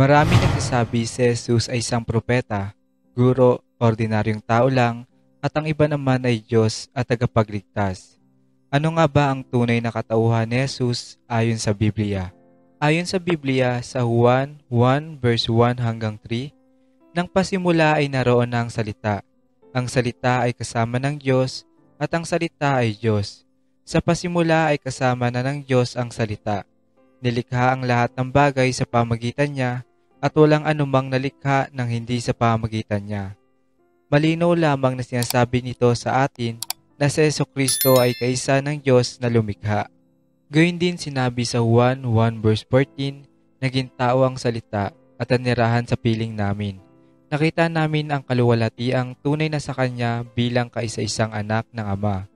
Marami nagsasabi si Jesus ay isang propeta, guro, ordinaryong tao lang, at ang iba naman ay Diyos at tagapagligtas. Ano nga ba ang tunay na katauhan ni Jesus ayon sa Biblia? Ayon sa Biblia sa Juan 1 verse 1 hanggang 3, nang pasimula ay naroon na ang salita. Ang salita ay kasama ng Diyos at ang salita ay Diyos. Sa pasimula ay kasama na ng Diyos ang salita. Nilikha ang lahat ng bagay sa pamagitan niya at walang anumang nalikha ng hindi sa pamagitan niya. Malinaw lamang na sinasabi nito sa atin na si Yeso Kristo ay kaisa ng Diyos na lumikha. Gayun din sinabi sa Juan 1 verse 14, naging tao ang salita at anirahan sa piling namin. Nakita namin ang kaluwalhatiang tunay na sa Kanya bilang kaisa-isang anak ng Ama.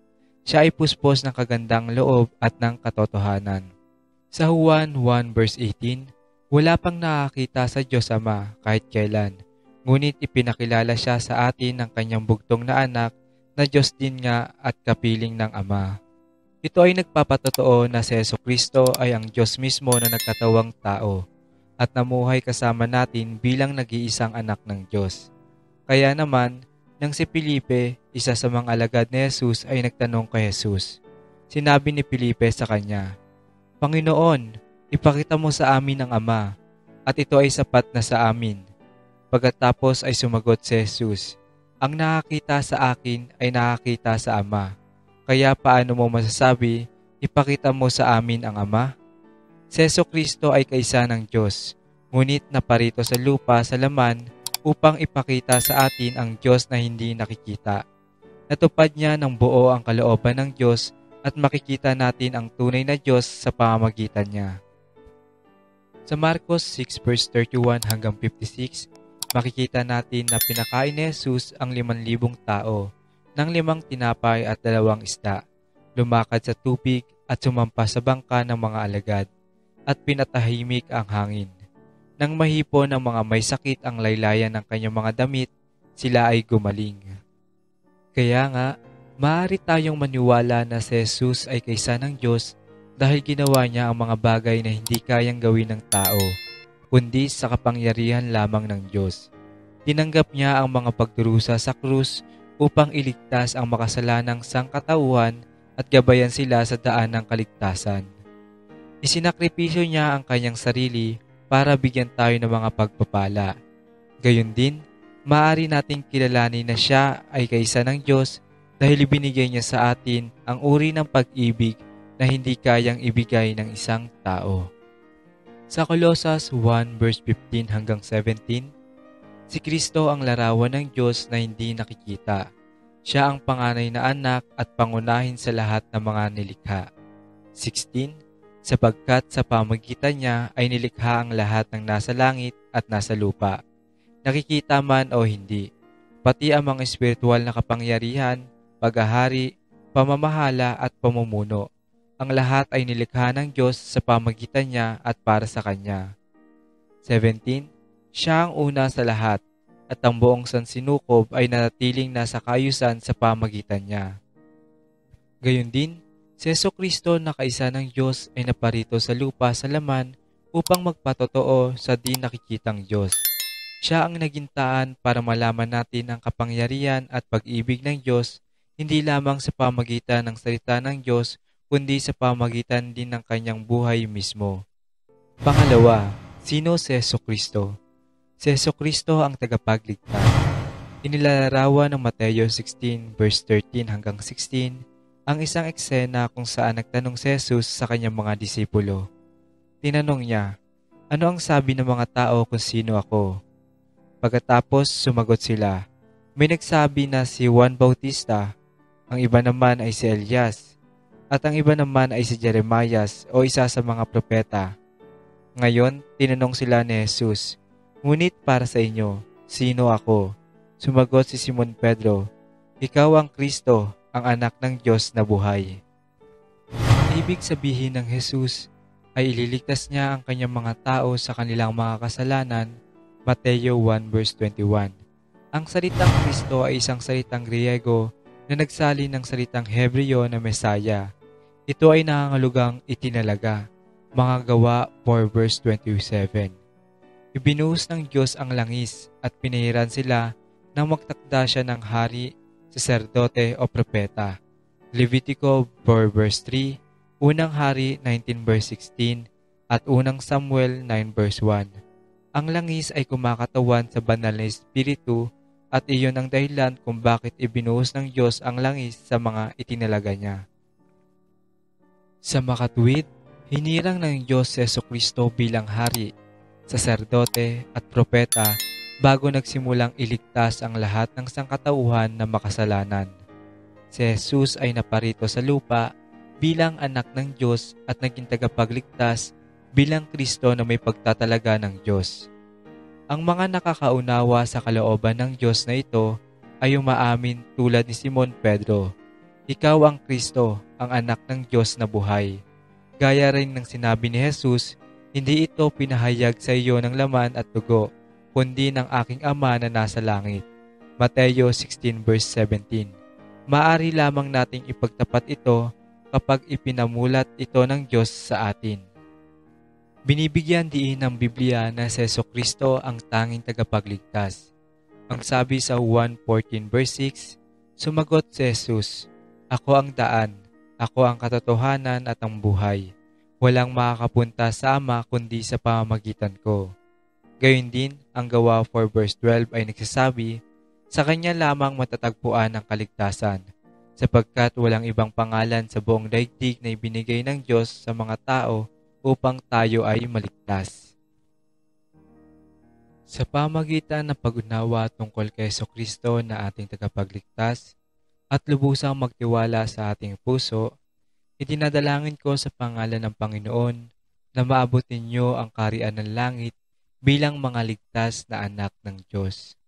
Siya ay puspos ng kagandang loob at ng katotohanan. Sa Juan 1 verse 18, wala pang nakakita sa Diyos Ama kahit kailan, ngunit ipinakilala siya sa atin ng kanyang bugtong na anak na Diyos din nga at kapiling ng Ama. Ito ay nagpapatotoo na si Yeso Kristo ay ang Diyos mismo na nagkatawang tao at namuhay kasama natin bilang nag-iisang anak ng Diyos. Kaya naman, nang si Felipe, isa sa mga alagad ni Jesus ay nagtanong kay Jesus. Sinabi ni Felipe sa kanya, Panginoon, ipakita mo sa amin ang Ama, at ito ay sapat na sa amin. Pagkatapos ay sumagot si Jesus, Ang nakakita sa akin ay nakakita sa Ama. Kaya paano mo masasabi, ipakita mo sa amin ang Ama? Si Yeso Kristo ay kaisa ng Diyos, ngunit naparito sa lupa sa laman upang ipakita sa atin ang Diyos na hindi nakikita. Natupad niya ng buo ang kalooban ng Diyos at makikita natin ang tunay na Diyos sa pamamagitan niya. Sa Marcos 6 verse 31 hanggang 56, makikita natin na pinakain ni Jesus ang 5,000 tao ng limang tinapay at dalawang isda, lumakad sa tubig at sumampa sa bangka ng mga alagad at pinatahimik ang hangin. Nang mahipo ng mga may sakit ang laylayan ng kanyang mga damit, sila ay gumaling. Kaya nga, maaari tayong maniwala na si Jesus ay kaysa ng Diyos dahil ginawa niya ang mga bagay na hindi kayang gawin ng tao, kundi sa kapangyarihan lamang ng Diyos. Tinanggap niya ang mga pagdurusa sa krus upang iligtas ang makasalanang sangkatauhan at gabayan sila sa daan ng kaligtasan. Isinakripisyo niya ang kanyang sarili para bigyan tayo ng mga pagpapala. Gayun din, maaari nating kilalanin na siya ay kaisa ng Diyos dahil ibinigay niya sa atin ang uri ng pag-ibig na hindi kayang ibigay ng isang tao. Sa Colossus 1 verse 15 hanggang 17, si Kristo ang larawan ng Diyos na hindi nakikita. Siya ang panganay na anak at pangunahin sa lahat ng mga nilikha. 16 sapagkat sa pamagitan niya ay nilikha ang lahat ng nasa langit at nasa lupa, nakikita man o hindi, pati ang mga espiritual na kapangyarihan, paghahari, pamamahala at pamumuno. Ang lahat ay nilikha ng Diyos sa pamagitan niya at para sa Kanya. 17. Siya ang una sa lahat at ang buong sansinukob ay nanatiling nasa kayusan sa pamagitan niya. Gayun din, Si Yeso Kristo na kaisa ng Diyos ay naparito sa lupa sa laman upang magpatotoo sa di nakikitang Diyos. Siya ang nagintaan para malaman natin ang kapangyarihan at pag-ibig ng Diyos hindi lamang sa pamagitan ng salita ng Diyos kundi sa pamagitan din ng kanyang buhay mismo. Pangalawa, sino si Yeso Kristo? Si Yeso Kristo ang tagapagligtas. Inilalarawan ng Mateo 16 verse 13 hanggang 16 ang isang eksena kung saan nagtanong si Jesus sa kanyang mga disipulo. Tinanong niya, ano ang sabi ng mga tao kung sino ako? Pagkatapos sumagot sila, may nagsabi na si Juan Bautista, ang iba naman ay si Elias, at ang iba naman ay si Jeremias o isa sa mga propeta. Ngayon, tinanong sila ni Jesus, Ngunit para sa inyo, sino ako? Sumagot si Simon Pedro, Ikaw ang Kristo, ang anak ng Diyos na buhay. Ibig sabihin ng Jesus ay ililigtas niya ang kanyang mga tao sa kanilang mga kasalanan, Mateo 1 verse 21. Ang salitang Kristo ay isang salitang Griego na nagsali ng salitang Hebreo na Mesaya. Ito ay nangangalugang itinalaga, mga gawa 4 verse 27. Ibinuhos ng Diyos ang langis at pinahiran sila nang magtakda siya ng hari, saserdote o propeta. Levitico 4 verse 3, Unang Hari 19 verse 16, at Unang Samuel 9 verse 1. Ang langis ay kumakatawan sa banal na espiritu at iyon ang dahilan kung bakit ibinuhos ng Diyos ang langis sa mga itinalaga niya. Sa makatwid, hinirang ng Diyos si Kristo bilang hari, saserdote at propeta bago nagsimulang iligtas ang lahat ng sangkatauhan na makasalanan. Si Jesus ay naparito sa lupa bilang anak ng Diyos at naging tagapagligtas bilang Kristo na may pagtatalaga ng Diyos. Ang mga nakakaunawa sa kalooban ng Diyos na ito ay umaamin tulad ni Simon Pedro. Ikaw ang Kristo, ang anak ng Diyos na buhay. Gaya rin ng sinabi ni Jesus, hindi ito pinahayag sa iyo ng laman at dugo, kundi ng aking ama na nasa langit. Mateo 16 verse 17 Maari lamang nating ipagtapat ito kapag ipinamulat ito ng Diyos sa atin. Binibigyan diin ng Biblia na si Yeso Kristo ang tanging tagapagligtas. Ang sabi sa 1.14 verse 6, Sumagot si Jesus, Ako ang daan, ako ang katotohanan at ang buhay. Walang makakapunta sa Ama kundi sa pamamagitan ko. Gayun din, ang gawa 4 verse 12 ay nagsasabi, Sa Kanya lamang matatagpuan ang kaligtasan, sapagkat walang ibang pangalan sa buong daigdig na ibinigay ng Diyos sa mga tao upang tayo ay maligtas. Sa pamagitan ng pag-unawa tungkol kay Yeso Kristo na ating tagapagligtas at lubusang magtiwala sa ating puso, itinadalangin ko sa pangalan ng Panginoon na maabutin niyo ang karian ng langit bilang mga ligtas na anak ng Diyos.